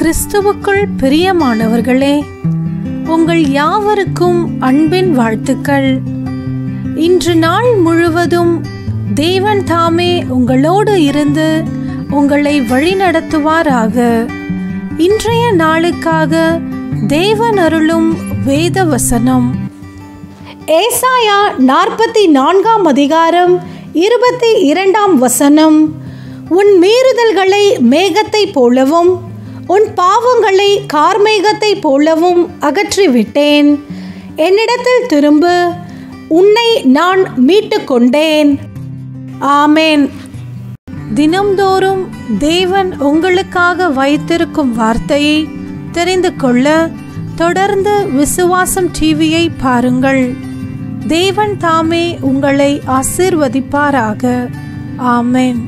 கிறிஸ்துவுக்குள் பிரியமானவர்களே உங்கள் யாவருக்கும் அன்பின் வாழ்த்துக்கள். இன்று நாள் முழுவதும் தேவன் தாமே உங்களோடு இருந்து உங்களை வழிநடத்துவாராக. இன்றைய நாளுக்காக தேவன் அருளும் வேத வசனம் ஏசாயா நாற்பத்தி நான்காம் அதிகாரம் இருபத்தி இரண்டாம் வசனம் உன் மீறுதல்களை மேகத்தைப் போலவும் உன் பாவங்களை கார்மேகத்தைப் போலவும் அகற்றிவிட்டேன். என்னிடத்தில் திரும்பு உன்னை நான் மீட்டு கொண்டேன். ஆமேன். தினம்தோறும் தேவன் உங்களுக்காக வைத்திருக்கும் வார்த்தையை தெரிந்து கொள்ள தொடர்ந்து விசுவாசம் டிவியை பாருங்கள். தேவன் தாமே உங்களை ஆசீர்வதிப்பாராக. ஆமேன்.